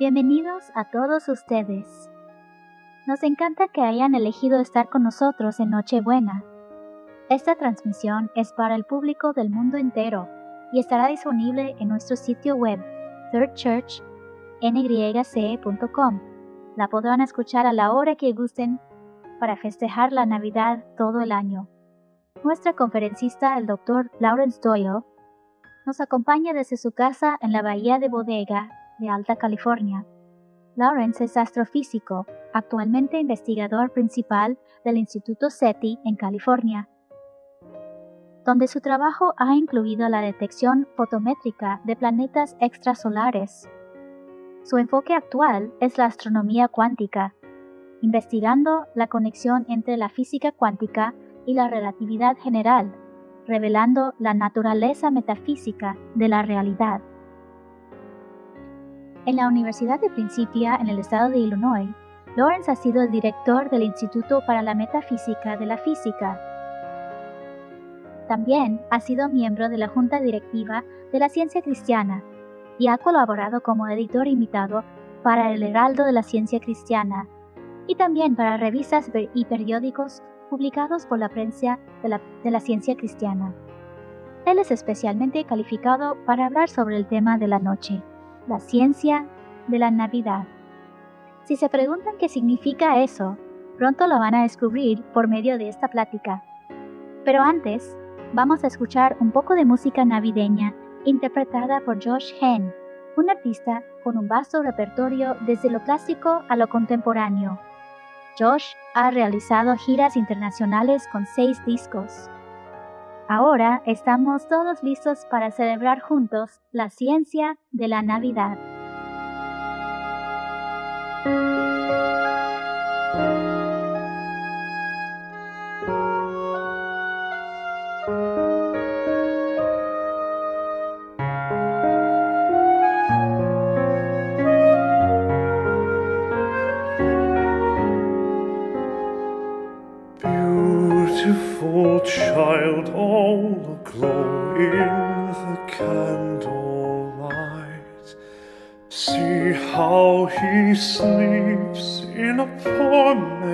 Bienvenidos a todos ustedes. Nos encanta que hayan elegido estar con nosotros en Nochebuena. Esta transmisión es para el público del mundo entero y estará disponible en nuestro sitio web thirdchurchnyc.com. La podrán escuchar a la hora que gusten para festejar la Navidad todo el año. Nuestra conferencista, el Dr. Lawrence Doyle, nos acompaña desde su casa en la Bahía de Bodega de Alta California. Lawrence es astrofísico, actualmente investigador principal del Instituto SETI en California, donde su trabajo ha incluido la detección fotométrica de planetas extrasolares. Su enfoque actual es la astronomía cuántica, investigando la conexión entre la física cuántica y la relatividad general, revelando la naturaleza metafísica de la realidad. En la Universidad de Principia, en el estado de Illinois, Lawrence ha sido el director del Instituto para la Metafísica de la Física. También ha sido miembro de la Junta Directiva de la Ciencia Cristiana y ha colaborado como editor invitado para el Heraldo de la Ciencia Cristiana y también para revistas y periódicos publicados por la prensa de la, de la ciencia cristiana. Él es especialmente calificado para hablar sobre el tema de la noche la ciencia de la Navidad. Si se preguntan qué significa eso, pronto lo van a descubrir por medio de esta plática. Pero antes, vamos a escuchar un poco de música navideña interpretada por Josh Henn, un artista con un vasto repertorio desde lo clásico a lo contemporáneo. Josh ha realizado giras internacionales con seis discos. Ahora estamos todos listos para celebrar juntos la ciencia de la Navidad. and a poor man.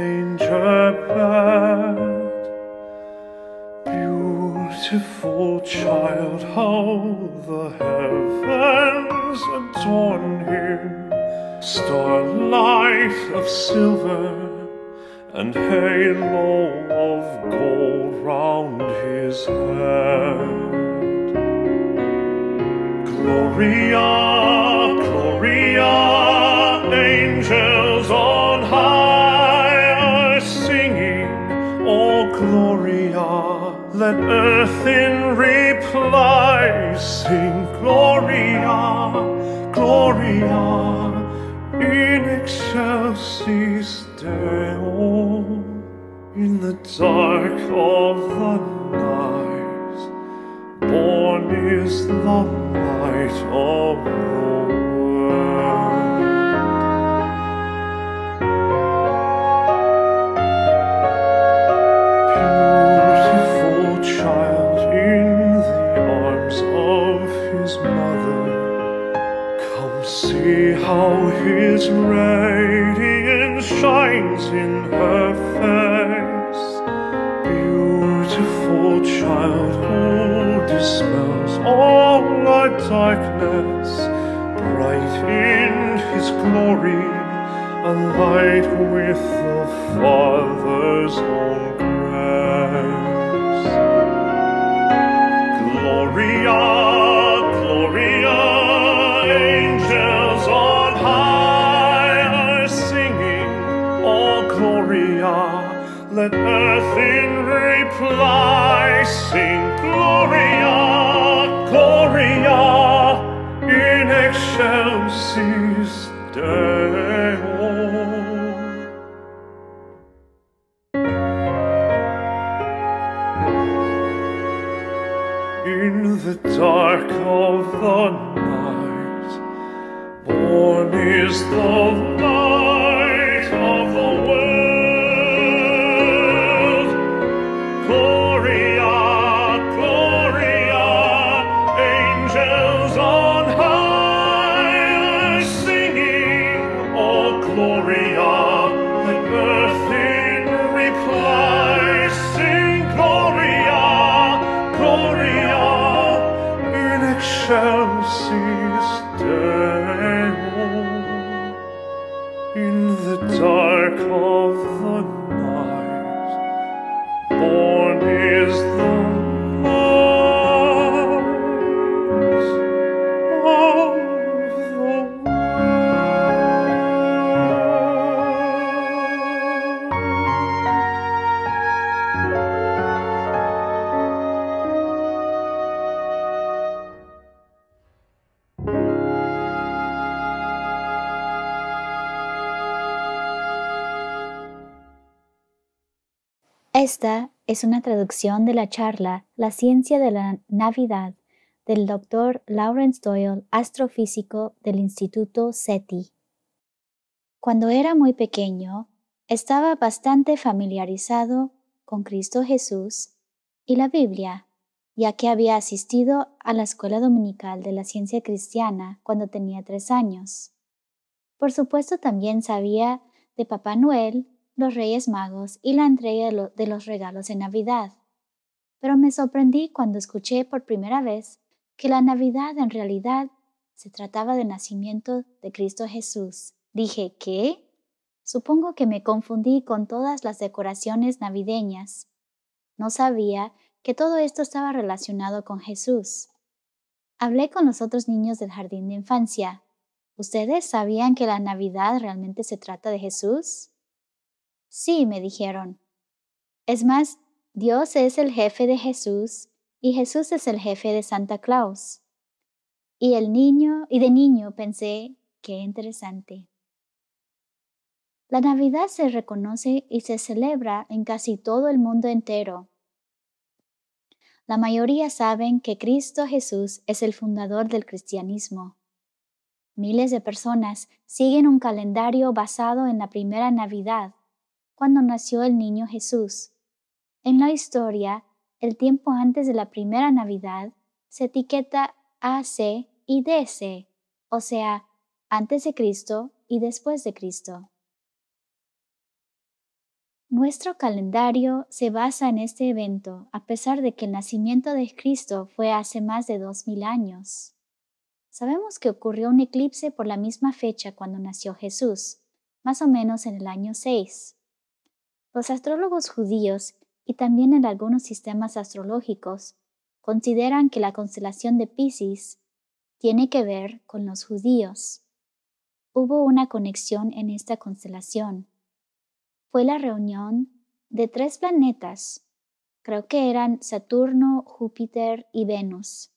Let earth in reply sing Gloria, Gloria in excelsis Deo. In the dark of the night, born is the light. Esta es una traducción de la charla La ciencia de la Navidad del Dr. Lawrence Doyle, astrofísico del Instituto SETI. Cuando era muy pequeño, estaba bastante familiarizado con Cristo Jesús y la Biblia, ya que había asistido a la escuela dominical de la ciencia cristiana cuando tenía tres años. Por supuesto también sabía de Papá Noel, los Reyes Magos y la entrega de, lo- de los regalos en Navidad. Pero me sorprendí cuando escuché por primera vez que la Navidad en realidad se trataba del nacimiento de Cristo Jesús. Dije, ¿qué? Supongo que me confundí con todas las decoraciones navideñas. No sabía que todo esto estaba relacionado con Jesús. Hablé con los otros niños del jardín de infancia. ¿Ustedes sabían que la Navidad realmente se trata de Jesús? Sí, me dijeron. Es más, Dios es el jefe de Jesús y Jesús es el jefe de Santa Claus. Y el niño, y de niño pensé, qué interesante. La Navidad se reconoce y se celebra en casi todo el mundo entero. La mayoría saben que Cristo Jesús es el fundador del cristianismo. Miles de personas siguen un calendario basado en la primera Navidad, cuando nació el niño Jesús. En la historia, el tiempo antes de la primera Navidad se etiqueta AC y DC, o sea, antes de Cristo y después de Cristo. Nuestro calendario se basa en este evento, a pesar de que el nacimiento de Cristo fue hace más de dos mil años. Sabemos que ocurrió un eclipse por la misma fecha cuando nació Jesús, más o menos en el año 6. Los astrólogos judíos y también en algunos sistemas astrológicos consideran que la constelación de Pisces tiene que ver con los judíos. Hubo una conexión en esta constelación. Fue la reunión de tres planetas, creo que eran Saturno, Júpiter y Venus.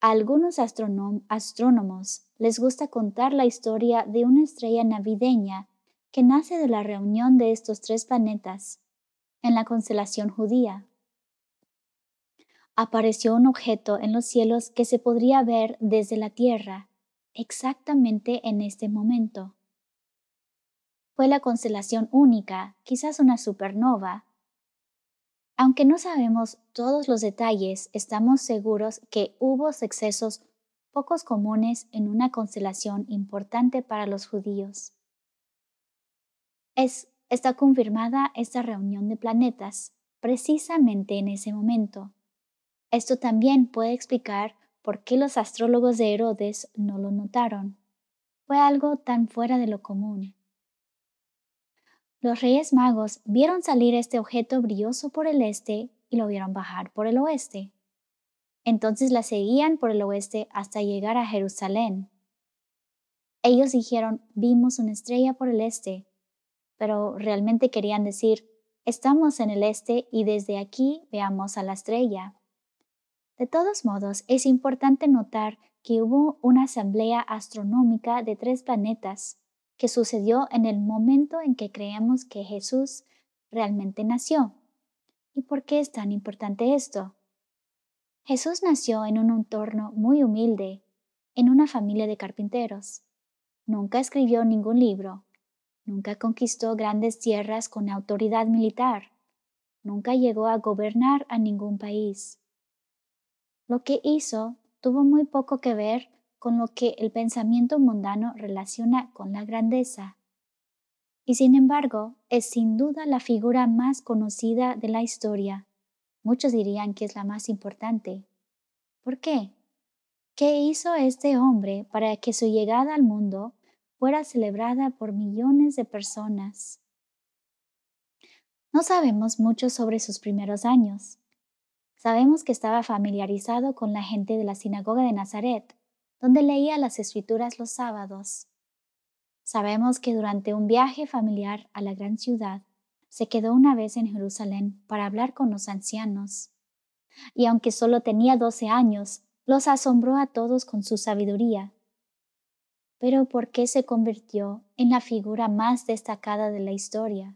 A algunos astrónomos les gusta contar la historia de una estrella navideña que nace de la reunión de estos tres planetas en la constelación judía. Apareció un objeto en los cielos que se podría ver desde la Tierra exactamente en este momento. Fue la constelación única, quizás una supernova. Aunque no sabemos todos los detalles, estamos seguros que hubo excesos pocos comunes en una constelación importante para los judíos. Es, está confirmada esta reunión de planetas precisamente en ese momento. Esto también puede explicar por qué los astrólogos de Herodes no lo notaron. Fue algo tan fuera de lo común. Los reyes magos vieron salir este objeto brilloso por el este y lo vieron bajar por el oeste. Entonces la seguían por el oeste hasta llegar a Jerusalén. Ellos dijeron, vimos una estrella por el este, pero realmente querían decir, estamos en el este y desde aquí veamos a la estrella. De todos modos, es importante notar que hubo una asamblea astronómica de tres planetas que sucedió en el momento en que creemos que Jesús realmente nació. ¿Y por qué es tan importante esto? Jesús nació en un entorno muy humilde, en una familia de carpinteros. Nunca escribió ningún libro, nunca conquistó grandes tierras con autoridad militar, nunca llegó a gobernar a ningún país. Lo que hizo tuvo muy poco que ver con lo que el pensamiento mundano relaciona con la grandeza. Y sin embargo, es sin duda la figura más conocida de la historia. Muchos dirían que es la más importante. ¿Por qué? ¿Qué hizo este hombre para que su llegada al mundo fuera celebrada por millones de personas? No sabemos mucho sobre sus primeros años. Sabemos que estaba familiarizado con la gente de la sinagoga de Nazaret, donde leía las escrituras los sábados. Sabemos que durante un viaje familiar a la gran ciudad, se quedó una vez en Jerusalén para hablar con los ancianos. Y aunque solo tenía doce años, los asombró a todos con su sabiduría. Pero ¿por qué se convirtió en la figura más destacada de la historia?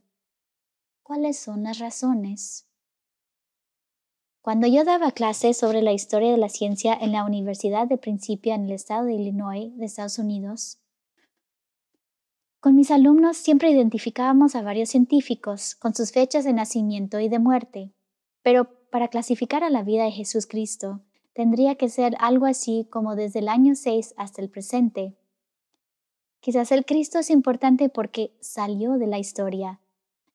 ¿Cuáles son las razones? Cuando yo daba clases sobre la historia de la ciencia en la Universidad de Principia en el estado de Illinois, de Estados Unidos, con mis alumnos siempre identificábamos a varios científicos con sus fechas de nacimiento y de muerte, pero para clasificar a la vida de Jesús Cristo tendría que ser algo así como desde el año 6 hasta el presente. Quizás el Cristo es importante porque salió de la historia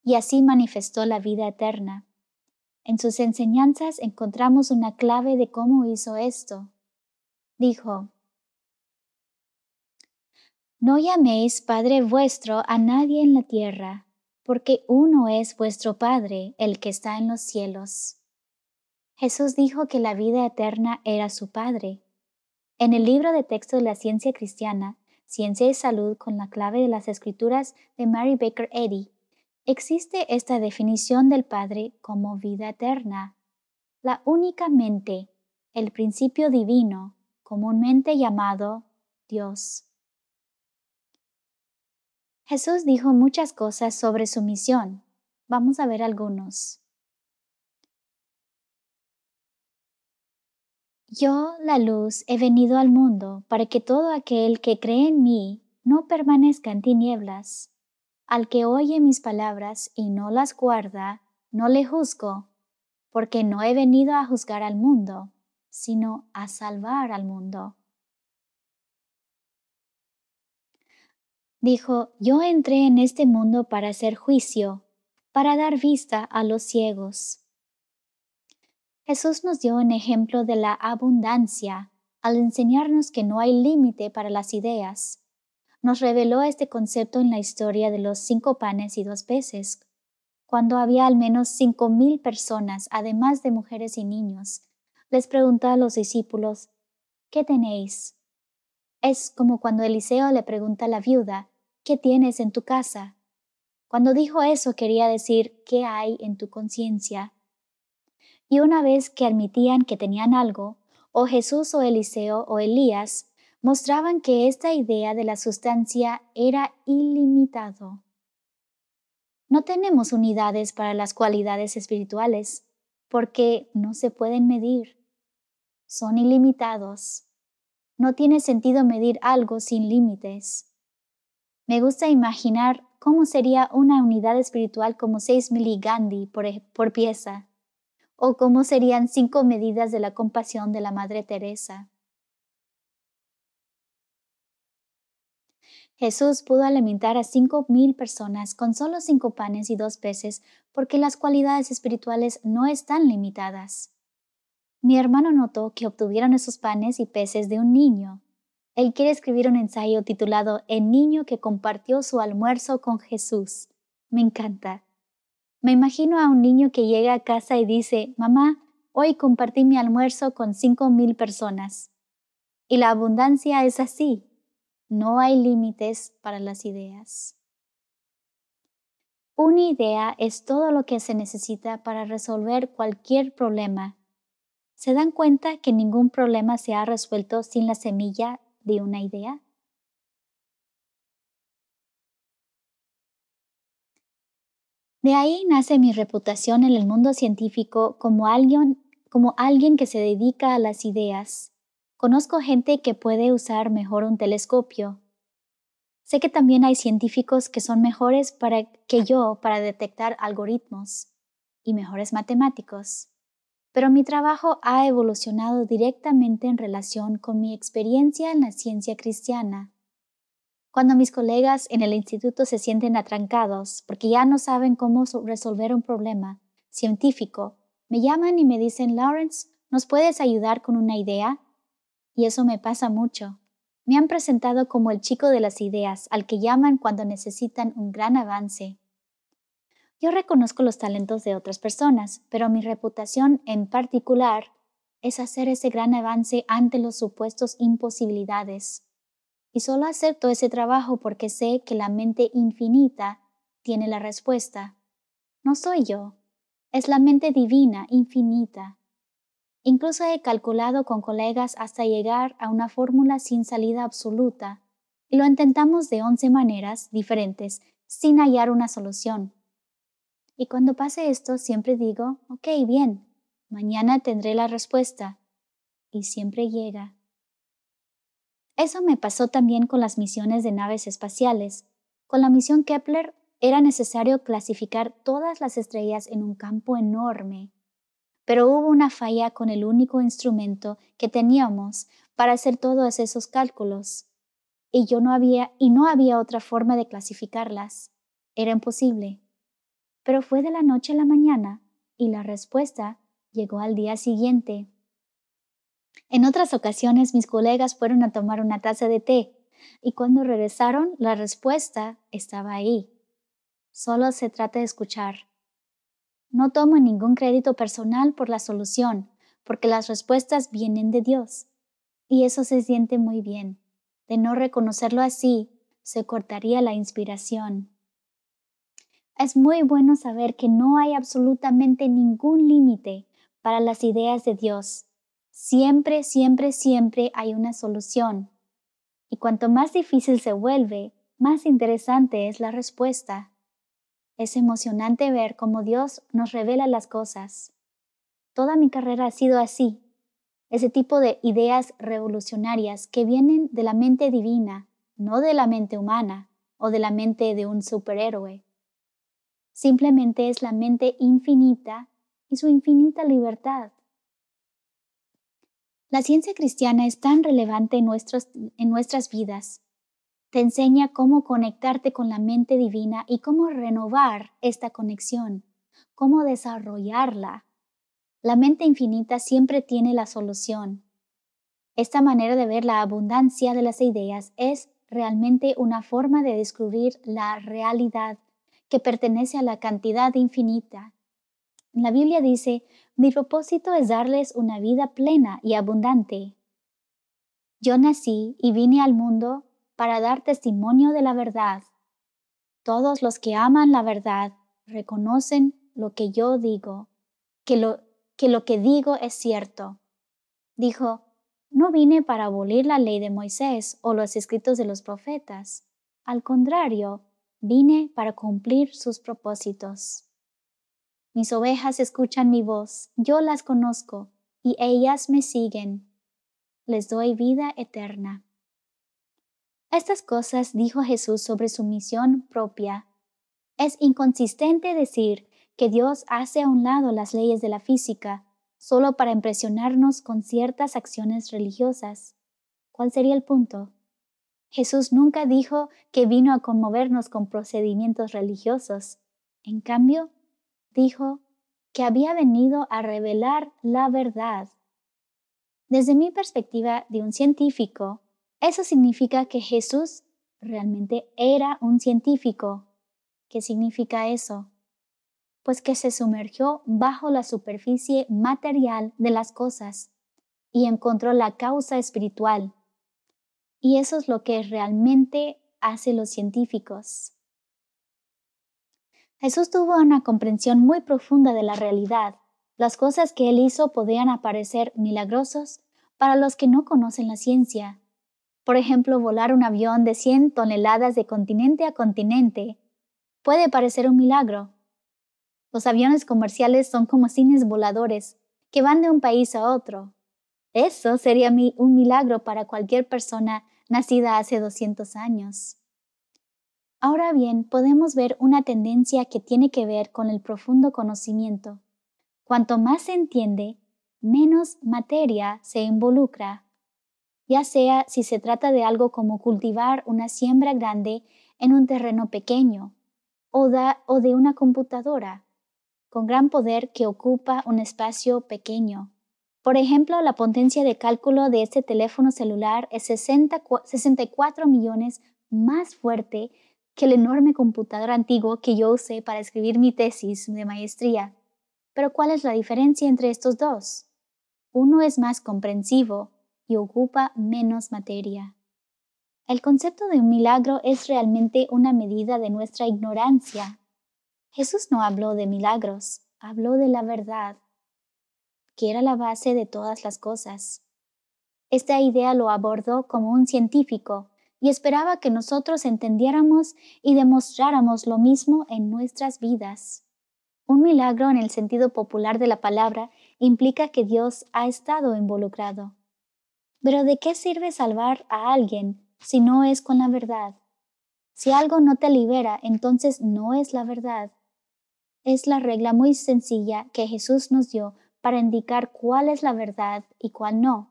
y así manifestó la vida eterna. En sus enseñanzas encontramos una clave de cómo hizo esto. Dijo, no llaméis Padre vuestro a nadie en la tierra, porque uno es vuestro Padre, el que está en los cielos. Jesús dijo que la vida eterna era su Padre. En el libro de texto de la ciencia cristiana, Ciencia y Salud con la clave de las escrituras de Mary Baker Eddy, existe esta definición del Padre como vida eterna, la única mente, el principio divino, comúnmente llamado Dios. Jesús dijo muchas cosas sobre su misión. Vamos a ver algunos. Yo, la luz, he venido al mundo para que todo aquel que cree en mí no permanezca en tinieblas. Al que oye mis palabras y no las guarda, no le juzgo, porque no he venido a juzgar al mundo, sino a salvar al mundo. Dijo, yo entré en este mundo para hacer juicio, para dar vista a los ciegos. Jesús nos dio un ejemplo de la abundancia al enseñarnos que no hay límite para las ideas. Nos reveló este concepto en la historia de los cinco panes y dos peces, cuando había al menos cinco mil personas, además de mujeres y niños. Les preguntó a los discípulos, ¿qué tenéis? Es como cuando Eliseo le pregunta a la viuda, ¿qué tienes en tu casa? Cuando dijo eso quería decir, ¿qué hay en tu conciencia? Y una vez que admitían que tenían algo, o Jesús o Eliseo o Elías mostraban que esta idea de la sustancia era ilimitado. No tenemos unidades para las cualidades espirituales, porque no se pueden medir. Son ilimitados. No tiene sentido medir algo sin límites. Me gusta imaginar cómo sería una unidad espiritual como 6 miligandhi por, por pieza, o cómo serían cinco medidas de la compasión de la Madre Teresa. Jesús pudo alimentar a cinco mil personas con solo cinco panes y dos peces porque las cualidades espirituales no están limitadas. Mi hermano notó que obtuvieron esos panes y peces de un niño. Él quiere escribir un ensayo titulado El niño que compartió su almuerzo con Jesús. Me encanta. Me imagino a un niño que llega a casa y dice, Mamá, hoy compartí mi almuerzo con cinco mil personas. Y la abundancia es así. No hay límites para las ideas. Una idea es todo lo que se necesita para resolver cualquier problema ¿Se dan cuenta que ningún problema se ha resuelto sin la semilla de una idea? De ahí nace mi reputación en el mundo científico como alguien, como alguien que se dedica a las ideas. Conozco gente que puede usar mejor un telescopio. Sé que también hay científicos que son mejores para, que yo para detectar algoritmos y mejores matemáticos pero mi trabajo ha evolucionado directamente en relación con mi experiencia en la ciencia cristiana. Cuando mis colegas en el instituto se sienten atrancados porque ya no saben cómo resolver un problema científico, me llaman y me dicen, Lawrence, ¿nos puedes ayudar con una idea? y eso me pasa mucho. Me han presentado como el chico de las ideas, al que llaman cuando necesitan un gran avance. Yo reconozco los talentos de otras personas, pero mi reputación en particular es hacer ese gran avance ante los supuestos imposibilidades. Y solo acepto ese trabajo porque sé que la mente infinita tiene la respuesta. No soy yo, es la mente divina, infinita. Incluso he calculado con colegas hasta llegar a una fórmula sin salida absoluta, y lo intentamos de once maneras diferentes sin hallar una solución. Y cuando pase esto, siempre digo, ok, bien, mañana tendré la respuesta. Y siempre llega. Eso me pasó también con las misiones de naves espaciales. Con la misión Kepler era necesario clasificar todas las estrellas en un campo enorme. Pero hubo una falla con el único instrumento que teníamos para hacer todos esos cálculos. Y yo no había y no había otra forma de clasificarlas. Era imposible. Pero fue de la noche a la mañana y la respuesta llegó al día siguiente. En otras ocasiones mis colegas fueron a tomar una taza de té y cuando regresaron la respuesta estaba ahí. Solo se trata de escuchar. No tomo ningún crédito personal por la solución, porque las respuestas vienen de Dios. Y eso se siente muy bien. De no reconocerlo así, se cortaría la inspiración. Es muy bueno saber que no hay absolutamente ningún límite para las ideas de Dios. Siempre, siempre, siempre hay una solución. Y cuanto más difícil se vuelve, más interesante es la respuesta. Es emocionante ver cómo Dios nos revela las cosas. Toda mi carrera ha sido así. Ese tipo de ideas revolucionarias que vienen de la mente divina, no de la mente humana o de la mente de un superhéroe. Simplemente es la mente infinita y su infinita libertad. La ciencia cristiana es tan relevante en, en nuestras vidas. Te enseña cómo conectarte con la mente divina y cómo renovar esta conexión, cómo desarrollarla. La mente infinita siempre tiene la solución. Esta manera de ver la abundancia de las ideas es realmente una forma de descubrir la realidad que pertenece a la cantidad infinita la Biblia dice, mi propósito es darles una vida plena y abundante. Yo nací y vine al mundo para dar testimonio de la verdad. Todos los que aman la verdad reconocen lo que yo digo, que lo que, digo es cierto. Dijo, no vine para abolir la ley de Moisés o los escritos de los profetas. Al contrario, vine para cumplir sus propósitos. Mis ovejas escuchan mi voz, yo las conozco, y ellas me siguen. Les doy vida eterna. Estas cosas dijo Jesús sobre su misión propia. Es inconsistente decir que Dios hace a un lado las leyes de la física solo para impresionarnos con ciertas acciones religiosas. ¿Cuál sería el punto? Jesús nunca dijo que vino a conmovernos con procedimientos religiosos. En cambio, dijo que había venido a revelar la verdad. Desde mi perspectiva de un científico, eso significa que Jesús realmente era un científico. ¿Qué significa eso? Pues que se sumergió bajo la superficie material de las cosas y encontró la causa espiritual. Y eso es lo que realmente hace los científicos. Jesús tuvo una comprensión muy profunda de la realidad. Las cosas que él hizo podían aparecer milagrosos para los que no conocen la ciencia. Por ejemplo, volar un avión de 100 toneladas de continente a continente puede parecer un milagro. Los aviones comerciales son como cines voladores que van de un país a otro. Eso sería un milagro para cualquier persona nacida hace 200 años. Ahora bien, podemos ver una tendencia que tiene que ver con el profundo conocimiento. Cuanto más se entiende, menos materia se involucra, ya sea si se trata de algo como cultivar una siembra grande en un terreno pequeño o, de una computadora con gran poder que ocupa un espacio pequeño. Por ejemplo, la potencia de cálculo de este teléfono celular es 60 64 millones más fuerte que el enorme computador antiguo que yo usé para escribir mi tesis de maestría. Pero ¿cuál es la diferencia entre estos dos? Uno es más comprensivo y ocupa menos materia. El concepto de un milagro es realmente una medida de nuestra ignorancia. Jesús no habló de milagros, habló de la verdad, que era la base de todas las cosas. Esta idea lo abordó como un científico y esperaba que nosotros entendiéramos y demostráramos lo mismo en nuestras vidas. Un milagro en el sentido popular de la palabra implica que Dios ha estado involucrado. Pero ¿de qué sirve salvar a alguien si no es con la verdad? Si algo no te libera, entonces no es la verdad. Es la regla muy sencilla que Jesús nos dio para indicar cuál es la verdad y cuál no.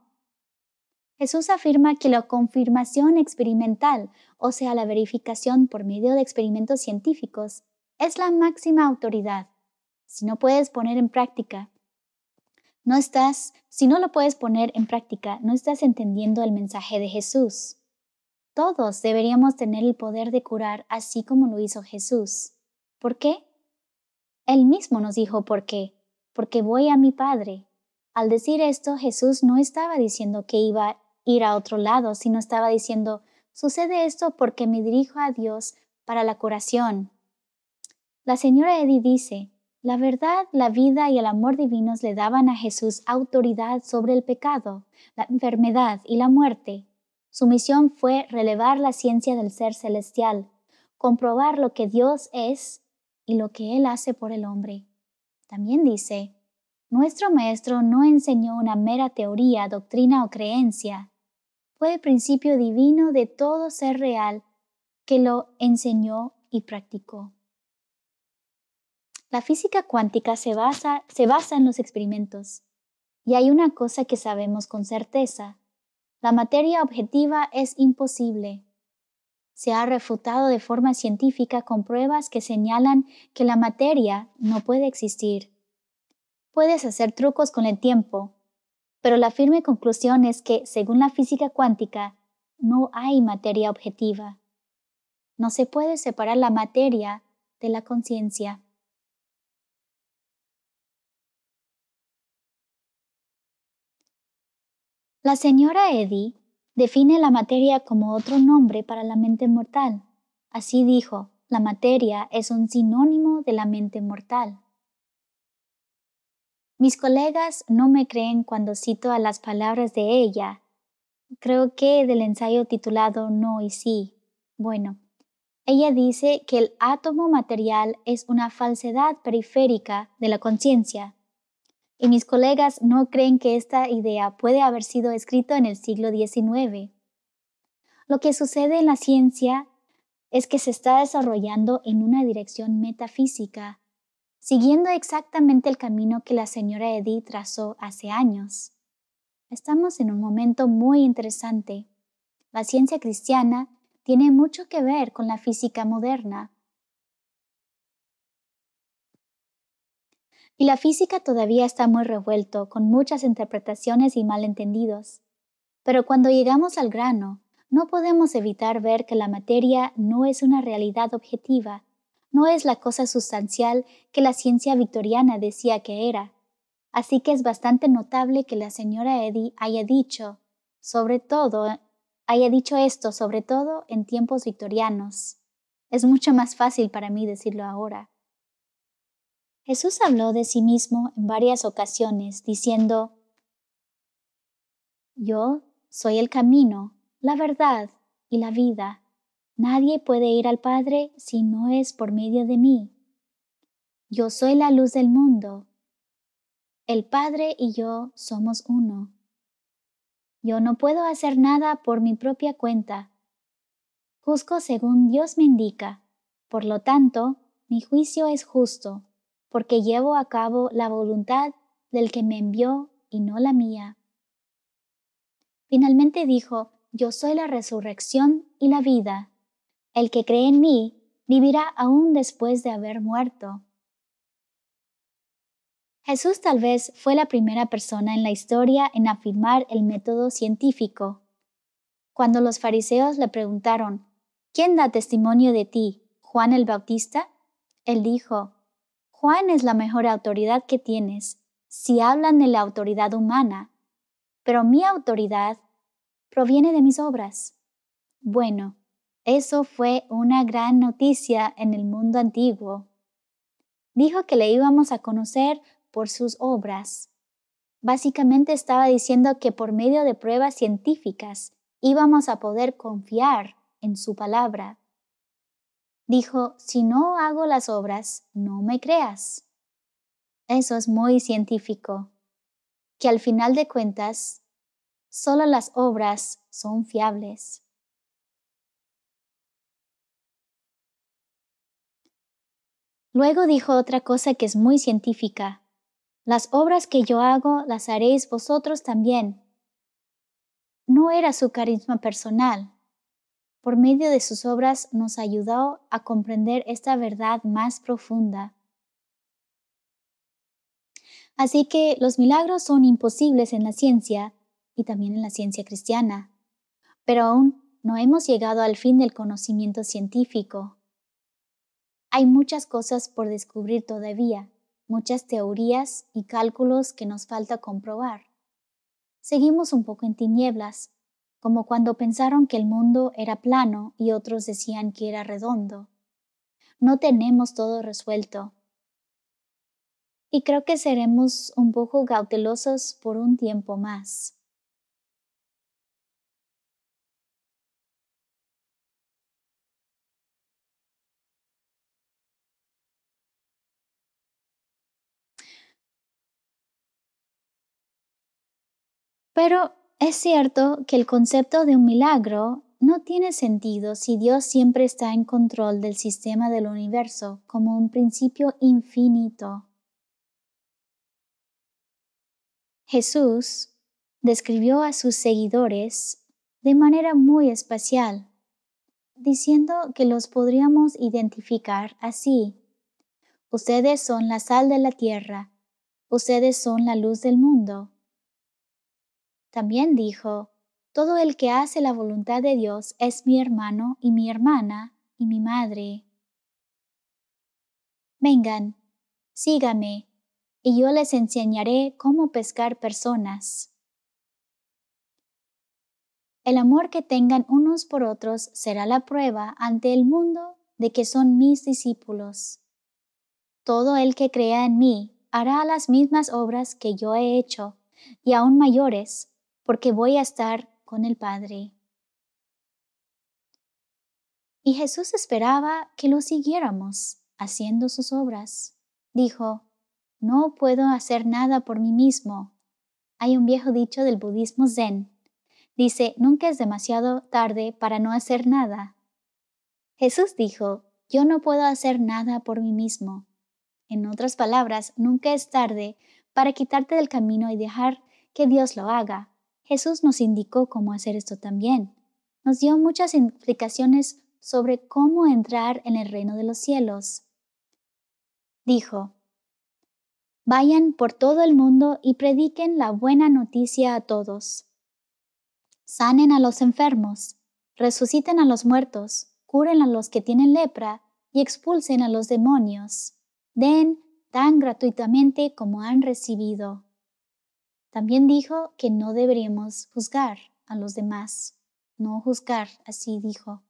Jesús afirma que la confirmación experimental, o sea, la verificación por medio de experimentos científicos, es la máxima autoridad. Si no puedes poner en práctica, no estás, si no lo puedes poner en práctica, no estás entendiendo el mensaje de Jesús. Todos deberíamos tener el poder de curar así como lo hizo Jesús. ¿Por qué? Él mismo nos dijo por qué. Porque voy a mi Padre. Al decir esto, Jesús no estaba diciendo que iba ir a otro lado, sino estaba diciendo, sucede esto porque me dirijo a Dios para la curación. La señora Eddy dice, la verdad, la vida y el amor divinos le daban a Jesús autoridad sobre el pecado, la enfermedad y la muerte. Su misión fue relevar la ciencia del ser celestial, comprobar lo que Dios es y lo que Él hace por el hombre. También dice, nuestro Maestro no enseñó una mera teoría, doctrina o creencia. Fue el principio divino de todo ser real que lo enseñó y practicó. La física cuántica se basa, se basa en los experimentos. Y hay una cosa que sabemos con certeza. La materia objetiva es imposible. Se ha refutado de forma científica con pruebas que señalan que la materia no puede existir. Puedes hacer trucos con el tiempo, pero la firme conclusión es que, según la física cuántica, no hay materia objetiva. No se puede separar la materia de la conciencia. La señora Eddy define la materia como otro nombre para la mente mortal. Así dijo, la materia es un sinónimo de la mente mortal. Mis colegas no me creen cuando cito a las palabras de ella. Creo que del ensayo titulado No y sí. Bueno, ella dice que el átomo material es una falsedad periférica de la conciencia y mis colegas no creen que esta idea puede haber sido escrita en el siglo XIX. Lo que sucede en la ciencia es que se está desarrollando en una dirección metafísica, siguiendo exactamente el camino que la señora Edith trazó hace años. Estamos en un momento muy interesante. La ciencia cristiana tiene mucho que ver con la física moderna, Y la física todavía está muy revuelto, con muchas interpretaciones y malentendidos. Pero cuando llegamos al grano, no podemos evitar ver que la materia no es una realidad objetiva, no es la cosa sustancial que la ciencia victoriana decía que era. Así que es bastante notable que la señora Eddy haya dicho, sobre todo, haya dicho esto sobre todo en tiempos victorianos. Es mucho más fácil para mí decirlo ahora. Jesús habló de sí mismo en varias ocasiones diciendo, Yo soy el camino, la verdad y la vida. Nadie puede ir al Padre si no es por medio de mí. Yo soy la luz del mundo. El Padre y yo somos uno. Yo no puedo hacer nada por mi propia cuenta. Juzgo según Dios me indica. Por lo tanto, mi juicio es justo porque llevo a cabo la voluntad del que me envió y no la mía. Finalmente dijo, Yo soy la resurrección y la vida. El que cree en mí vivirá aún después de haber muerto. Jesús tal vez fue la primera persona en la historia en afirmar el método científico. Cuando los fariseos le preguntaron, ¿quién da testimonio de ti? ¿Juan el Bautista? Él dijo, Juan es la mejor autoridad que tienes, si hablan de la autoridad humana, pero mi autoridad proviene de mis obras. Bueno, eso fue una gran noticia en el mundo antiguo. Dijo que le íbamos a conocer por sus obras. Básicamente estaba diciendo que por medio de pruebas científicas íbamos a poder confiar en su palabra. Dijo, si no hago las obras, no me creas. Eso es muy científico, que al final de cuentas, solo las obras son fiables. Luego dijo otra cosa que es muy científica. Las obras que yo hago las haréis vosotros también. No era su carisma personal. Por medio de sus obras nos ayudó a comprender esta verdad más profunda. Así que los milagros son imposibles en la ciencia y también en la ciencia cristiana, pero aún no hemos llegado al fin del conocimiento científico. Hay muchas cosas por descubrir todavía, muchas teorías y cálculos que nos falta comprobar. Seguimos un poco en tinieblas, como cuando pensaron que el mundo era plano y otros decían que era redondo. No tenemos todo resuelto. Y creo que seremos un poco cautelosos por un tiempo más. Pero es cierto que el concepto de un milagro no tiene sentido si Dios siempre está en control del sistema del universo como un principio infinito. Jesús describió a sus seguidores de manera muy especial, diciendo que los podríamos identificar así. Ustedes son la sal de la tierra, ustedes son la luz del mundo. También dijo, Todo el que hace la voluntad de Dios es mi hermano y mi hermana y mi madre. Vengan, sígame, y yo les enseñaré cómo pescar personas. El amor que tengan unos por otros será la prueba ante el mundo de que son mis discípulos. Todo el que crea en mí hará las mismas obras que yo he hecho, y aún mayores, porque voy a estar con el Padre. Y Jesús esperaba que lo siguiéramos haciendo sus obras. Dijo, no puedo hacer nada por mí mismo. Hay un viejo dicho del budismo zen. Dice, nunca es demasiado tarde para no hacer nada. Jesús dijo, yo no puedo hacer nada por mí mismo. En otras palabras, nunca es tarde para quitarte del camino y dejar que Dios lo haga. Jesús nos indicó cómo hacer esto también. Nos dio muchas explicaciones sobre cómo entrar en el reino de los cielos. Dijo, Vayan por todo el mundo y prediquen la buena noticia a todos. Sanen a los enfermos, resuciten a los muertos, curen a los que tienen lepra y expulsen a los demonios. Den tan gratuitamente como han recibido. También dijo que no deberíamos juzgar a los demás, no juzgar, así dijo.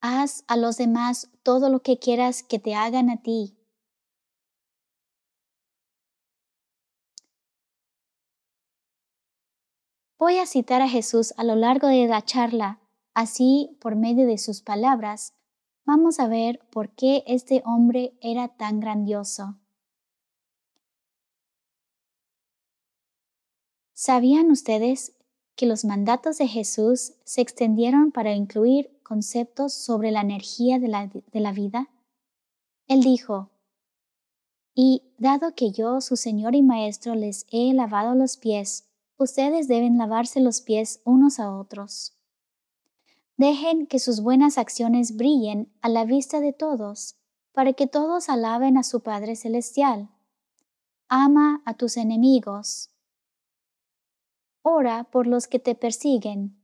Haz a los demás todo lo que quieras que te hagan a ti. Voy a citar a Jesús a lo largo de la charla, así por medio de sus palabras, vamos a ver por qué este hombre era tan grandioso. ¿Sabían ustedes que los mandatos de Jesús se extendieron para incluir conceptos sobre la energía de la, de la vida? Él dijo, y dado que yo, su Señor y Maestro, les he lavado los pies, ustedes deben lavarse los pies unos a otros. Dejen que sus buenas acciones brillen a la vista de todos, para que todos alaben a su Padre Celestial. Ama a tus enemigos. Ora por los que te persiguen.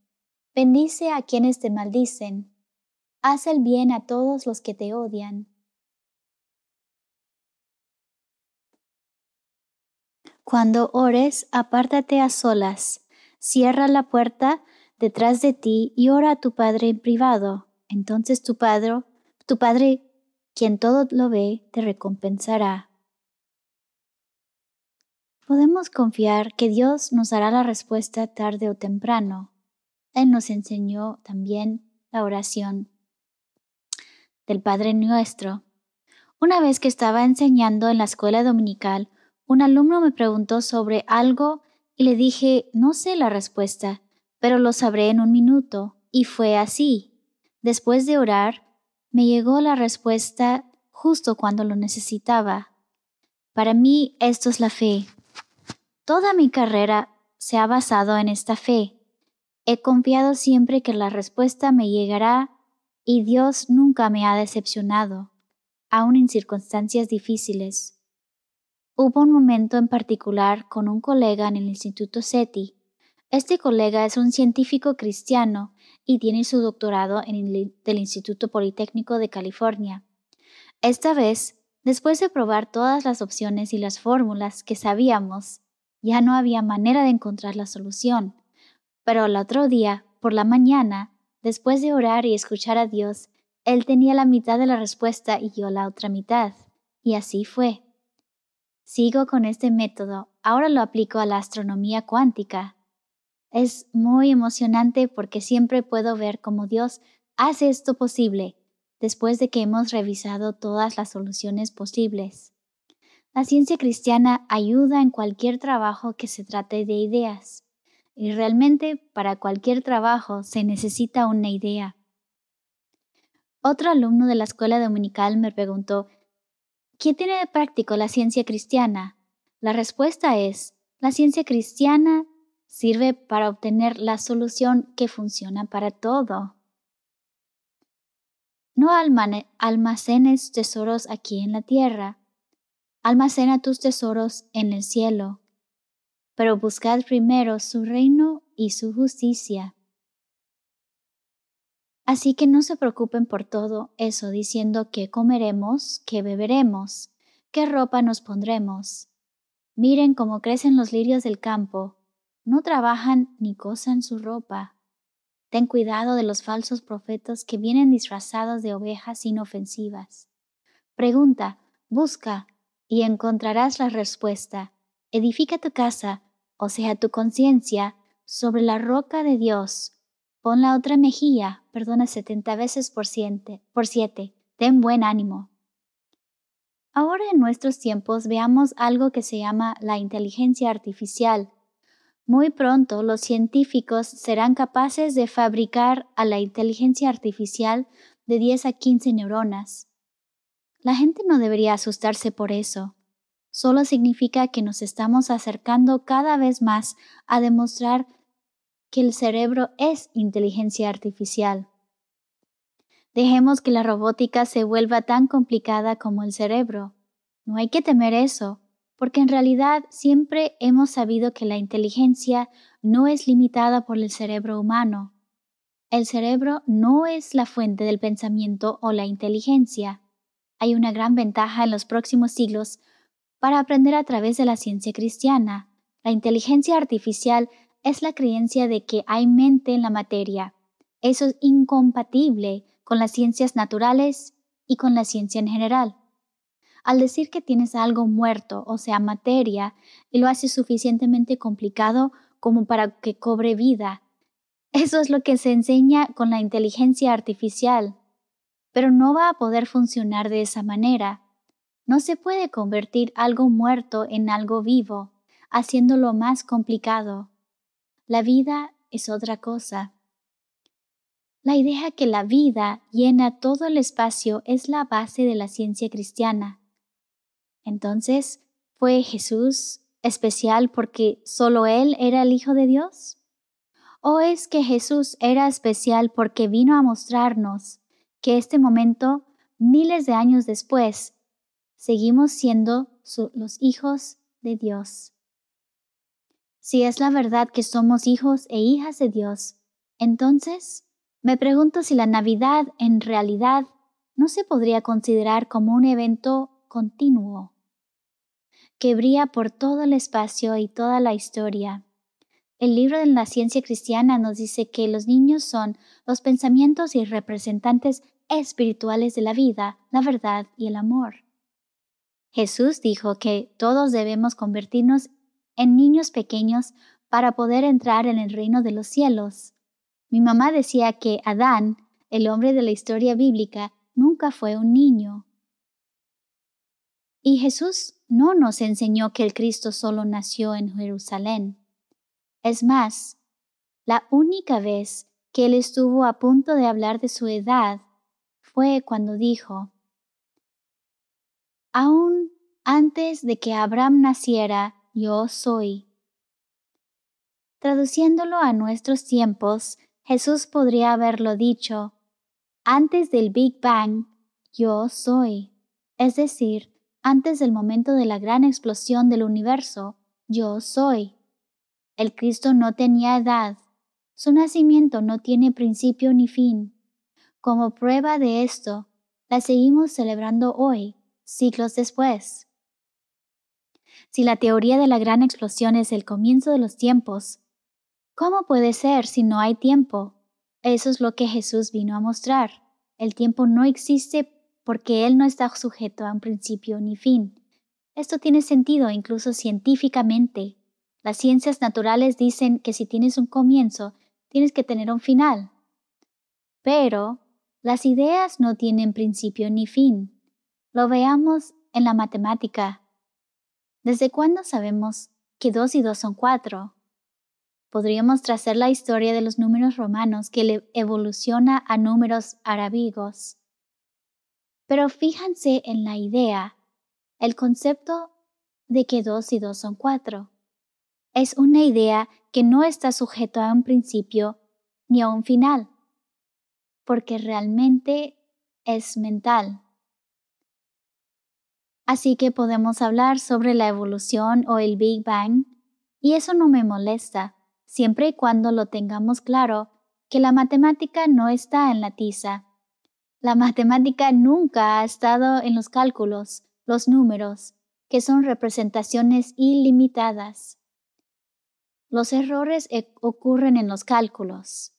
Bendice a quienes te maldicen. Haz el bien a todos los que te odian. Cuando ores, apártate a solas, cierra la puerta detrás de ti y ora a tu Padre en privado. Entonces tu Padre, tu Padre, quien todo lo ve, te recompensará. Podemos confiar que Dios nos dará la respuesta tarde o temprano. Él nos enseñó también la oración del Padre Nuestro. Una vez que estaba enseñando en la escuela dominical, un alumno me preguntó sobre algo y le dije, no sé la respuesta, pero lo sabré en un minuto. Y fue así. Después de orar, me llegó la respuesta justo cuando lo necesitaba. Para mí esto es la fe. Toda mi carrera se ha basado en esta fe. He confiado siempre que la respuesta me llegará y Dios nunca me ha decepcionado, aun en circunstancias difíciles. Hubo un momento en particular con un colega en el Instituto SETI. Este colega es un científico cristiano y tiene su doctorado en el Instituto Politécnico de California. Esta vez, después de probar todas las opciones y las fórmulas que sabíamos, ya no había manera de encontrar la solución. Pero el otro día, por la mañana, después de orar y escuchar a Dios, él tenía la mitad de la respuesta y yo la otra mitad. Y así fue. Sigo con este método, ahora lo aplico a la astronomía cuántica. Es muy emocionante porque siempre puedo ver cómo Dios hace esto posible después de que hemos revisado todas las soluciones posibles. La ciencia cristiana ayuda en cualquier trabajo que se trate de ideas. Y realmente para cualquier trabajo se necesita una idea. Otro alumno de la escuela dominical me preguntó ¿Qué tiene de práctico la ciencia cristiana? La respuesta es, la ciencia cristiana sirve para obtener la solución que funciona para todo. No almacenes tesoros aquí en la tierra, almacena tus tesoros en el cielo, pero buscad primero su reino y su justicia Así que no se preocupen por todo eso diciendo qué comeremos, qué beberemos, qué ropa nos pondremos. Miren cómo crecen los lirios del campo, no trabajan ni cosan su ropa. Ten cuidado de los falsos profetas que vienen disfrazados de ovejas inofensivas. Pregunta, busca, y encontrarás la respuesta. Edifica tu casa, o sea, tu conciencia, sobre la roca de Dios Pon la otra mejilla, perdona setenta veces por, siete, por siete, ten buen ánimo. Ahora en nuestros tiempos veamos algo que se llama la inteligencia artificial. Muy pronto los científicos serán capaces de fabricar a la inteligencia artificial de 10 a 15 neuronas. La gente no debería asustarse por eso. Solo significa que nos estamos acercando cada vez más a demostrar que el cerebro es inteligencia artificial. Dejemos que la robótica se vuelva tan complicada como el cerebro. No hay que temer eso, porque en realidad siempre hemos sabido que la inteligencia no es limitada por el cerebro humano. El cerebro no es la fuente del pensamiento o la inteligencia. Hay una gran ventaja en los próximos siglos para aprender a través de la ciencia cristiana. La inteligencia artificial es la creencia de que hay mente en la materia. Eso es incompatible con las ciencias naturales y con la ciencia en general. Al decir que tienes algo muerto, o sea, materia, y lo hace suficientemente complicado como para que cobre vida. Eso es lo que se enseña con la inteligencia artificial. Pero no va a poder funcionar de esa manera. No se puede convertir algo muerto en algo vivo, haciéndolo más complicado. La vida es otra cosa. La idea que la vida llena todo el espacio es la base de la ciencia cristiana. Entonces, ¿fue Jesús especial porque solo Él era el Hijo de Dios? ¿O es que Jesús era especial porque vino a mostrarnos que este momento miles de años después, seguimos siendo los hijos de Dios. Si es la verdad que somos hijos e hijas de Dios, entonces me pregunto si la Navidad en realidad no se podría considerar como un evento continuo, que brilla por todo el espacio y toda la historia. El libro de la ciencia cristiana nos dice que los niños son los pensamientos y representantes espirituales de la vida, la verdad y el amor. Jesús dijo que todos debemos convertirnos en niños pequeños para poder entrar en el reino de los cielos. Mi mamá decía que Adán, el hombre de la historia bíblica, nunca fue un niño. Y Jesús no nos enseñó que el Cristo solo nació en Jerusalén. Es más, la única vez que él estuvo a punto de hablar de su edad fue cuando dijo, Aún antes de que Abraham naciera, yo soy. Traduciéndolo a nuestros tiempos, Jesús podría haberlo dicho, antes del Big Bang, yo soy. Es decir, antes del momento de la gran explosión del universo, yo soy. El Cristo no tenía edad. Su nacimiento no tiene principio ni fin. Como prueba de esto, la seguimos celebrando hoy, siglos después. Si la teoría de la gran explosión es el comienzo de los tiempos, ¿cómo puede ser si no hay tiempo? Eso es lo que Jesús vino a mostrar. El tiempo no existe porque Él no está sujeto a un principio ni fin. Esto tiene sentido incluso científicamente. Las ciencias naturales dicen que si tienes un comienzo, tienes que tener un final. Pero las ideas no tienen principio ni fin. Lo veamos en la matemática. ¿Desde cuándo sabemos que dos y dos son cuatro? Podríamos trazar la historia de los números romanos que evoluciona a números arábigos. Pero fíjense en la idea, el concepto de que dos y dos son cuatro. Es una idea que no está sujeto a un principio ni a un final porque realmente es mental. Así que podemos hablar sobre la evolución o el Big Bang, y eso no me molesta, siempre y cuando lo tengamos claro que la matemática no está en la tiza. La matemática nunca ha estado en los cálculos, los números, que son representaciones ilimitadas. Los errores e-, ocurren en los cálculos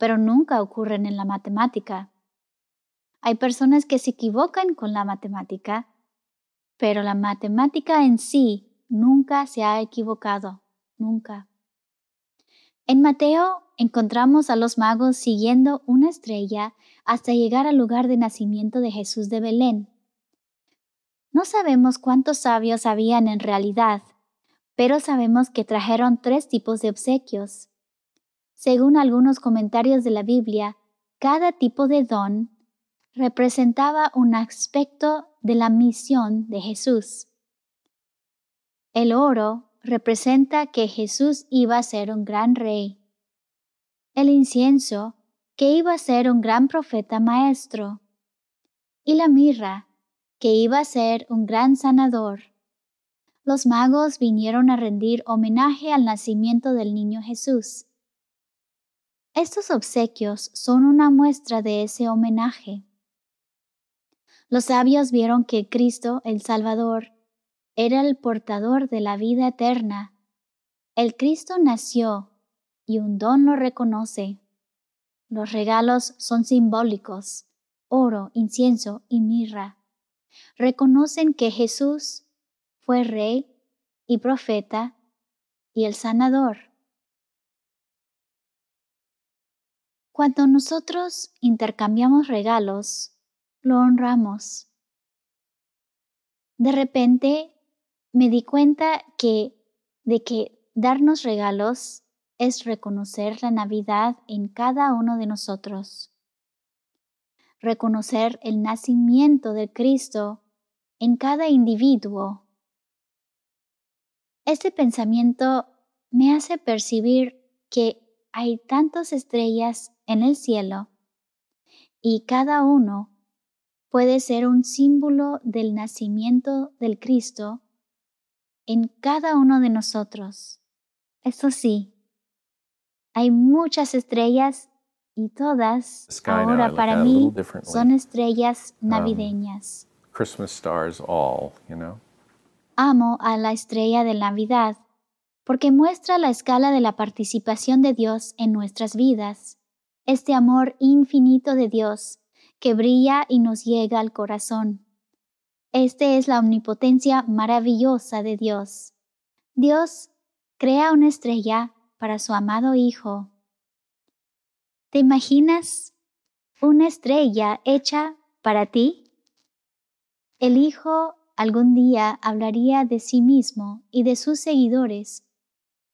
pero nunca ocurren en la matemática. Hay personas que se equivocan con la matemática, pero la matemática en sí nunca se ha equivocado, nunca. En Mateo encontramos a los magos siguiendo una estrella hasta llegar al lugar de nacimiento de Jesús de Belén. No sabemos cuántos sabios habían en realidad, pero sabemos que trajeron tres tipos de obsequios. Según algunos comentarios de la Biblia, cada tipo de don representaba un aspecto de la misión de Jesús. El oro representa que Jesús iba a ser un gran rey. El incienso, que iba a ser un gran profeta maestro. Y la mirra, que iba a ser un gran sanador. Los magos vinieron a rendir homenaje al nacimiento del niño Jesús. Estos obsequios son una muestra de ese homenaje. Los sabios vieron que Cristo, el Salvador, era el portador de la vida eterna. El Cristo nació y un don lo reconoce. Los regalos son simbólicos, oro, incienso y mirra. Reconocen que Jesús fue rey y profeta y el sanador. Cuando nosotros intercambiamos regalos, lo honramos. De repente me di cuenta que de que darnos regalos es reconocer la Navidad en cada uno de nosotros. Reconocer el nacimiento de Cristo en cada individuo. Este pensamiento me hace percibir que hay tantas estrellas en el cielo y cada uno puede ser un símbolo del nacimiento del Cristo en cada uno de nosotros. Eso sí, hay muchas estrellas y todas ahora para mí son estrellas Um, navideñas. Christmas stars all, you know? Amo a la estrella de Navidad porque muestra la escala de la participación de Dios en nuestras vidas, este amor infinito de Dios que brilla y nos llega al corazón. Este es la omnipotencia maravillosa de Dios. Dios crea una estrella para su amado Hijo. ¿Te imaginas una estrella hecha para ti? El Hijo algún día hablaría de sí mismo y de sus seguidores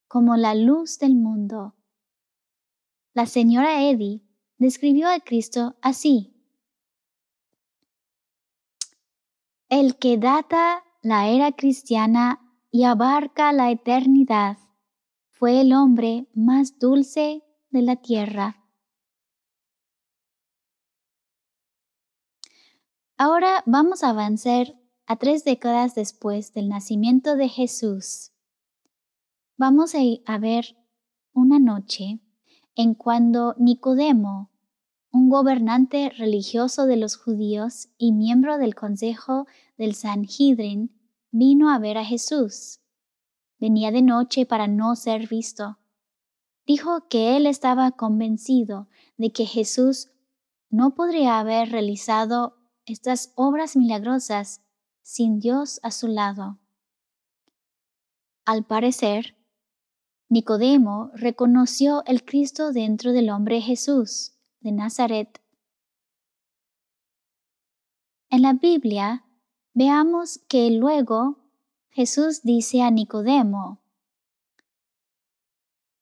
como la luz del mundo. La señora Eddy describió a Cristo así. El que data la era cristiana y abarca la eternidad fue el hombre más dulce de la tierra. Ahora vamos a avanzar a tres décadas después del nacimiento de Jesús. Vamos a, ver una noche en cuando Nicodemo, un gobernante religioso de los judíos y miembro del consejo del Sanhedrin, vino a ver a Jesús. Venía de noche para no ser visto. Dijo que él estaba convencido de que Jesús no podría haber realizado estas obras milagrosas sin Dios a su lado. Al parecer, Nicodemo reconoció el Cristo dentro del hombre Jesús de Nazaret. En la Biblia veamos que luego Jesús dice a Nicodemo,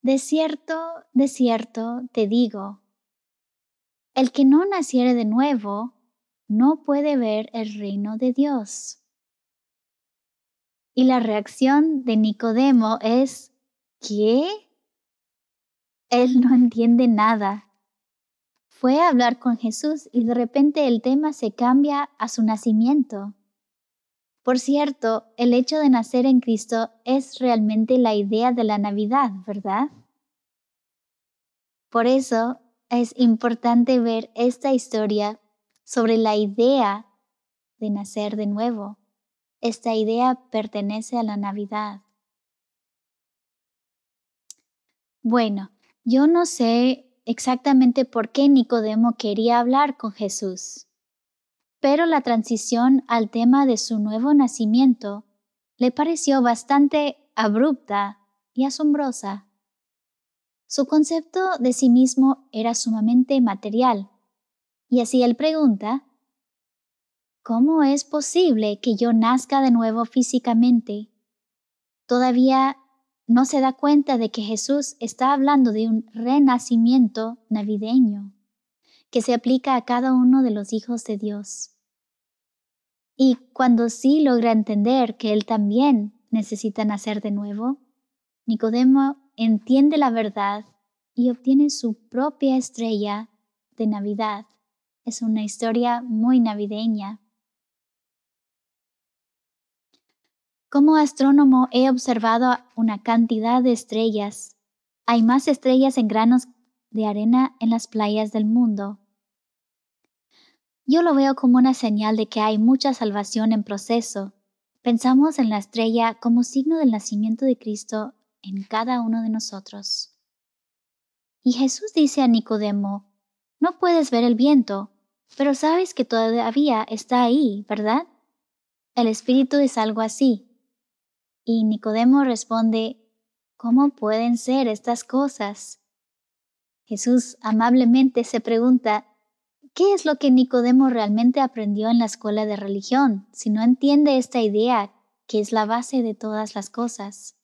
De cierto, de cierto te digo, el que no naciere de nuevo no puede ver el reino de Dios. Y la reacción de Nicodemo es, ¿qué? Él no entiende nada. Fue a hablar con Jesús y de repente el tema se cambia a su nacimiento. Por cierto, el hecho de nacer en Cristo es realmente la idea de la Navidad, ¿verdad? Por eso es importante ver esta historia sobre la idea de nacer de nuevo. Esta idea pertenece a la Navidad. Bueno, yo no sé exactamente por qué Nicodemo quería hablar con Jesús, pero la transición al tema de su nuevo nacimiento le pareció bastante abrupta y asombrosa. Su concepto de sí mismo era sumamente material, y así él pregunta, ¿Cómo es posible que yo nazca de nuevo físicamente? Todavía no se da cuenta de que Jesús está hablando de un renacimiento navideño que se aplica a cada uno de los hijos de Dios. Y cuando sí logra entender que él también necesita nacer de nuevo, Nicodemo entiende la verdad y obtiene su propia estrella de Navidad. Es una historia muy navideña. Como astrónomo he observado una cantidad de estrellas. Hay más estrellas en granos de arena en las playas del mundo. Yo lo veo como una señal de que hay mucha salvación en proceso. Pensamos en la estrella como signo del nacimiento de Cristo en cada uno de nosotros. Y Jesús dice a Nicodemo, no puedes ver el viento, pero sabes que todavía está ahí, ¿verdad? El Espíritu es algo así. Y Nicodemo responde, ¿cómo pueden ser estas cosas? Jesús amablemente se pregunta, ¿qué es lo que Nicodemo realmente aprendió en la escuela de religión si no entiende esta idea que es la base de todas las cosas?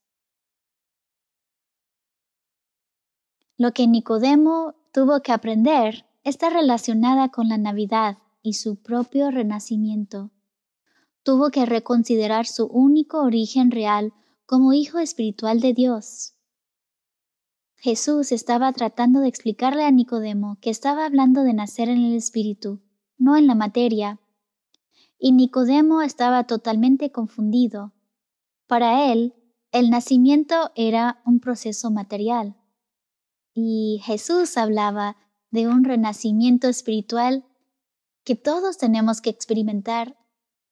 Lo que Nicodemo tuvo que aprender está relacionada con la Navidad y su propio renacimiento. Tuvo que reconsiderar su único origen real como hijo espiritual de Dios. Jesús estaba tratando de explicarle a Nicodemo que estaba hablando de nacer en el espíritu, no en la materia, y Nicodemo estaba totalmente confundido. Para él, el nacimiento era un proceso material y Jesús hablaba de un renacimiento espiritual que todos tenemos que experimentar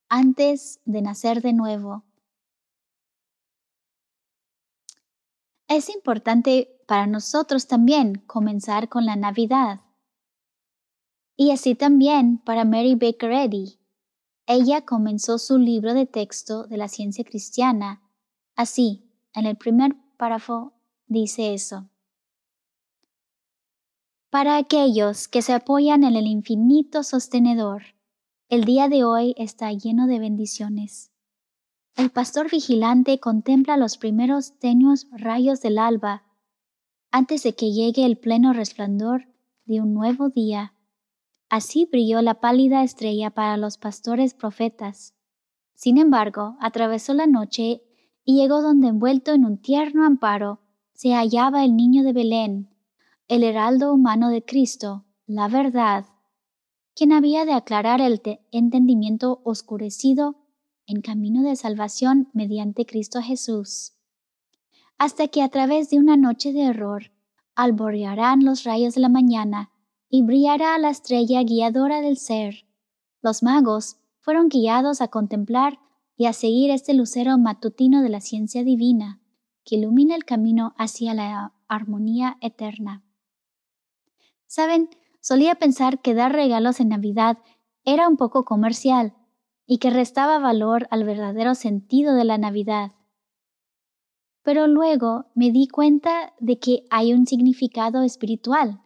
antes de nacer de nuevo. Es importante para nosotros también comenzar con la Navidad. Y así también para Mary Baker Eddy. Ella comenzó su libro de texto de la ciencia cristiana. Así, en el primer párrafo dice eso. Para aquellos que se apoyan en el infinito sostenedor, el día de hoy está lleno de bendiciones. El pastor vigilante contempla los primeros tenues rayos del alba antes de que llegue el pleno resplandor de un nuevo día. Así brilló la pálida estrella para los pastores profetas. Sin embargo, atravesó la noche y llegó donde envuelto en un tierno amparo se hallaba el niño de Belén, el heraldo humano de Cristo, la verdad, quien había de aclarar el entendimiento oscurecido en camino de salvación mediante Cristo Jesús, hasta que a través de una noche de error alborearán los rayos de la mañana y brillará la estrella guiadora del ser. Los magos fueron guiados a contemplar y a seguir este lucero matutino de la ciencia divina, que ilumina el camino hacia la armonía eterna. Saben, solía pensar que dar regalos en Navidad era un poco comercial, y que restaba valor al verdadero sentido de la Navidad. Pero luego me di cuenta de que hay un significado espiritual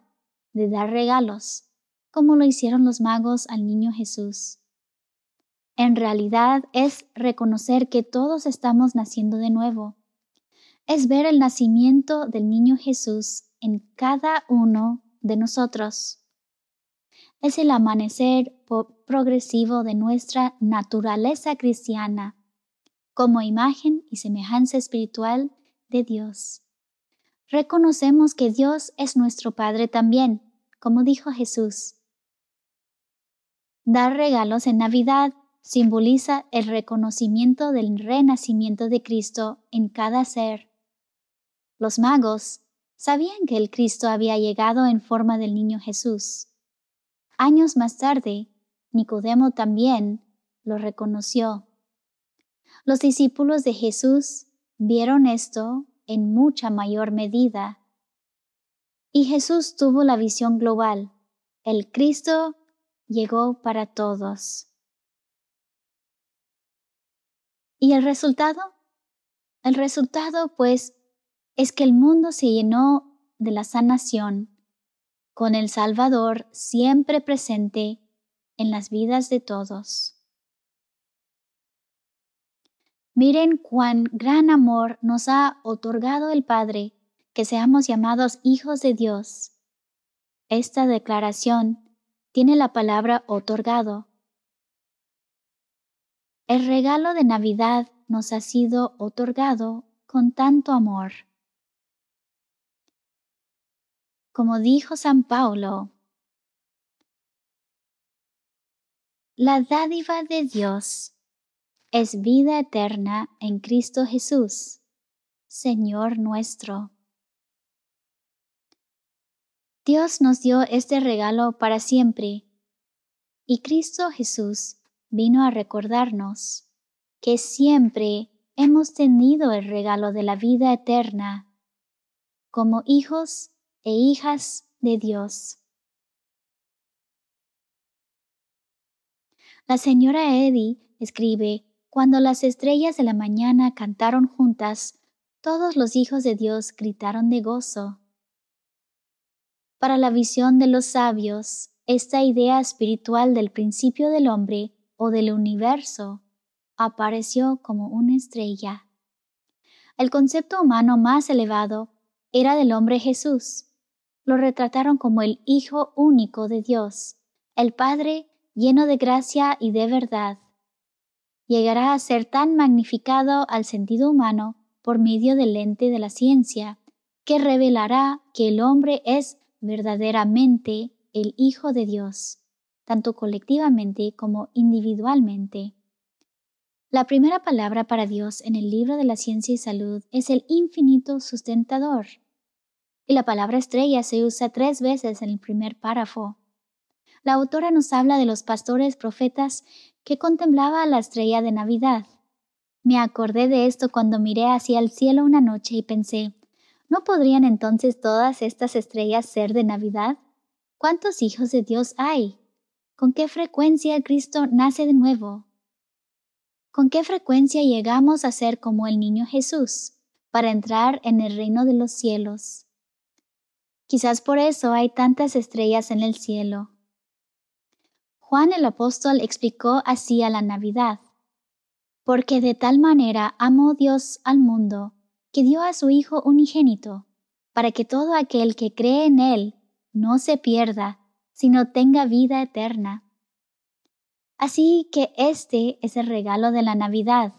de dar regalos, como lo hicieron los magos al niño Jesús. En realidad es reconocer que todos estamos naciendo de nuevo. Es ver el nacimiento del niño Jesús en cada uno de nosotros es el amanecer progresivo de nuestra naturaleza cristiana como imagen y semejanza espiritual de Dios. Reconocemos que Dios es nuestro Padre también, como dijo Jesús. Dar regalos en Navidad simboliza el reconocimiento del renacimiento de Cristo en cada ser. Los magos sabían que el Cristo había llegado en forma del niño Jesús. Años más tarde, Nicodemo también lo reconoció. Los discípulos de Jesús vieron esto en mucha mayor medida. Y Jesús tuvo la visión global. El Cristo llegó para todos. ¿Y el resultado? El resultado, pues, es que el mundo se llenó de la sanación con el Salvador siempre presente en las vidas de todos. Miren cuán gran amor nos ha otorgado el Padre que seamos llamados hijos de Dios. Esta declaración tiene la palabra otorgado. El regalo de Navidad nos ha sido otorgado con tanto amor. Como dijo San Paulo, la dádiva de Dios es vida eterna en Cristo Jesús, Señor nuestro. Dios nos dio este regalo para siempre, y Cristo Jesús vino a recordarnos que siempre hemos tenido el regalo de la vida eterna como hijos e hijas de Dios. La señora Eddy escribe, cuando las estrellas de la mañana cantaron juntas, todos los hijos de Dios gritaron de gozo. Para la visión de los sabios, esta idea espiritual del principio del hombre o del universo apareció como una estrella. El concepto humano más elevado era del hombre Jesús, lo retrataron como el Hijo único de Dios, el Padre lleno de gracia y de verdad. Llegará a ser tan magnificado al sentido humano por medio del lente de la ciencia, que revelará que el hombre es verdaderamente el Hijo de Dios, tanto colectivamente como individualmente. La primera palabra para Dios en el libro de la ciencia y salud es el infinito sustentador. Y la palabra estrella se usa tres veces en el primer párrafo. La autora nos habla de los pastores profetas que contemplaba la estrella de Navidad. Me acordé de esto cuando miré hacia el cielo una noche y pensé, ¿no podrían entonces todas estas estrellas ser de Navidad? ¿Cuántos hijos de Dios hay? ¿Con qué frecuencia Cristo nace de nuevo? ¿Con qué frecuencia llegamos a ser como el niño Jesús para entrar en el reino de los cielos? Quizás por eso hay tantas estrellas en el cielo. Juan el apóstol explicó así a la Navidad. Porque de tal manera amó Dios al mundo, que dio a su Hijo unigénito, para que todo aquel que cree en Él no se pierda, sino tenga vida eterna. Así que este es el regalo de la Navidad.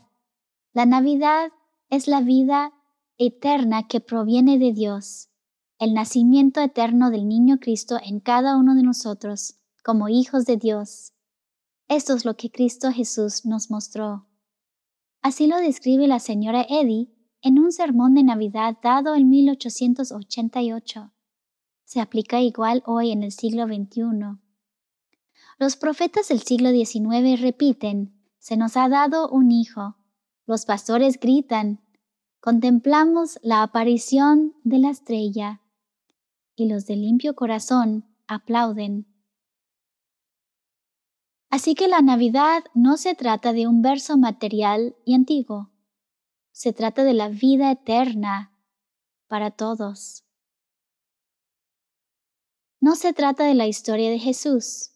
La Navidad es la vida eterna que proviene de Dios, el nacimiento eterno del niño Cristo en cada uno de nosotros, como hijos de Dios. Esto es lo que Cristo Jesús nos mostró. Así lo describe la señora Eddy en un sermón de Navidad dado en 1888. Se aplica igual hoy en el siglo XXI. Los profetas del siglo XIX repiten, se nos ha dado un hijo. Los pastores gritan, contemplamos la aparición de la estrella. Y los de limpio corazón aplauden. Así que la Navidad no se trata de un verso material y antiguo, se trata de la vida eterna para todos. No se trata de la historia de Jesús,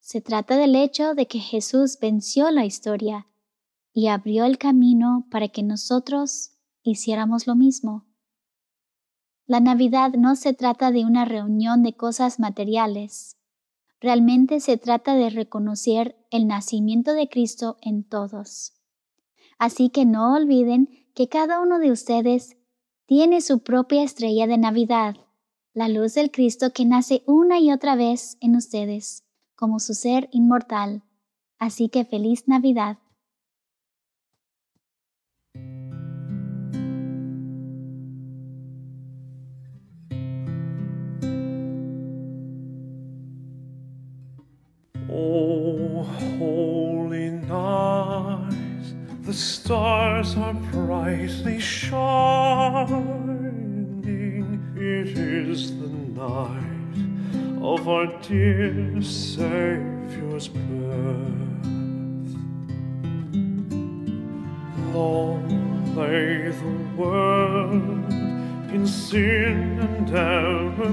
se trata del hecho de que Jesús venció la historia y abrió el camino para que nosotros hiciéramos lo mismo. La Navidad no se trata de una reunión de cosas materiales, Realmente se trata de reconocer el nacimiento de Cristo en todos. Así que no olviden que cada uno de ustedes tiene su propia estrella de Navidad, la luz del Cristo que nace una y otra vez en ustedes, como su ser inmortal. Así que feliz Navidad. Oh, holy night, the stars are brightly shining. It is the night of our dear Savior's birth. Long lay the world in sin and error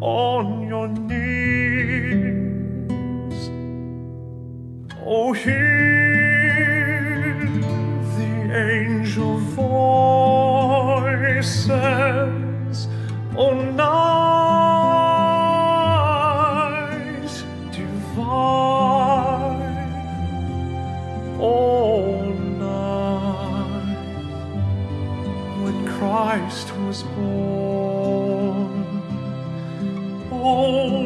on your knees. Oh, hear the angel voices. Oh, night divine. Oh, night when Christ was born home.